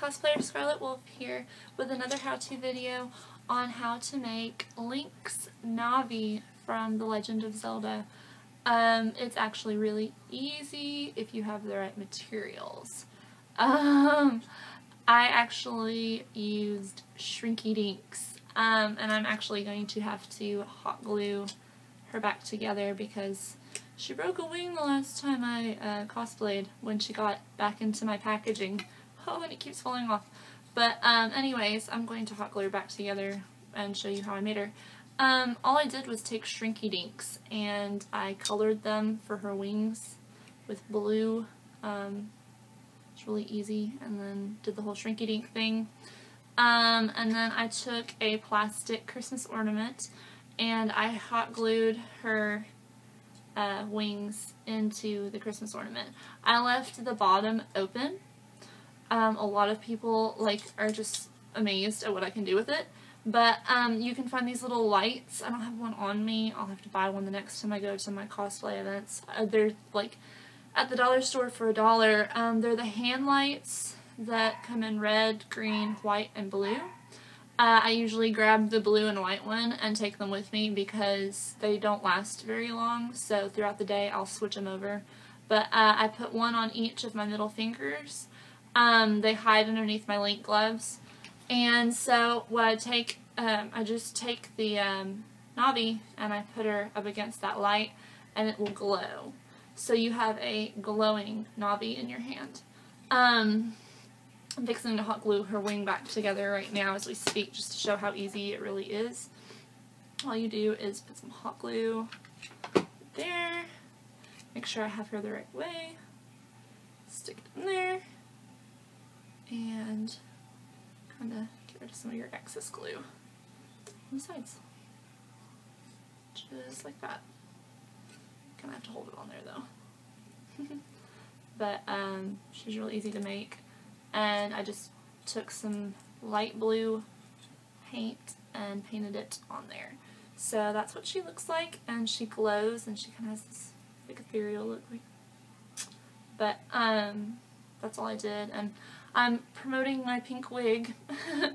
cosplayer Scarlett Wolf here with another how-to video on how to make Link's Navi from The Legend of Zelda. Um, it's actually really easy if you have the right materials. Um, I actually used Shrinky Dinks, um, and I'm actually going to have to hot glue her back together because she broke a wing the last time I uh, cosplayed when she got back into my packaging. Oh, and it keeps falling off. But um, anyways, I'm going to hot glue her back together and show you how I made her. Um, all I did was take Shrinky Dinks and I colored them for her wings with blue. Um, it's really easy. And then did the whole Shrinky Dink thing. Um, and then I took a plastic Christmas ornament and I hot glued her uh, wings into the Christmas ornament. I left the bottom open. Um, a lot of people like are just amazed at what I can do with it. But um, you can find these little lights. I don't have one on me. I'll have to buy one the next time I go to my cosplay events. Uh, they're like at the dollar store for a dollar. Um, they're the hand lights that come in red, green, white, and blue. Uh, I usually grab the blue and white one and take them with me because they don't last very long, so throughout the day I'll switch them over. But uh, I put one on each of my middle fingers. Um, they hide underneath my link gloves. And so what I take, um, I just take the um, Navi and I put her up against that light and it will glow. So you have a glowing Navi in your hand. Um, I'm fixing to hot glue her wing back together right now as we speak just to show how easy it really is. All you do is put some hot glue there, make sure I have her the right way, stick it in there, and kind of get rid of some of your excess glue on the sides. Just like that. Gonna have to hold it on there though. but um, she's really easy to make and I just took some light blue paint and painted it on there. So that's what she looks like, and she glows, and she kind of has this like ethereal look. But um, that's all I did, and I'm promoting my pink wig. uh,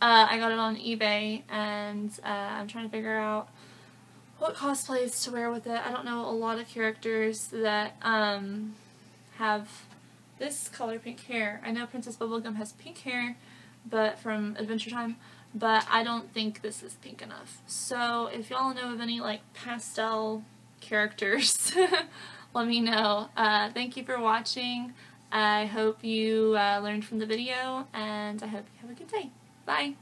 I got it on eBay, and uh, I'm trying to figure out what cosplays to wear with it. I don't know a lot of characters that um, have this color pink hair. I know Princess Bubblegum has pink hair but from Adventure Time, but I don't think this is pink enough. So if y'all know of any like pastel characters, let me know. Uh, thank you for watching. I hope you uh, learned from the video, and I hope you have a good day. Bye!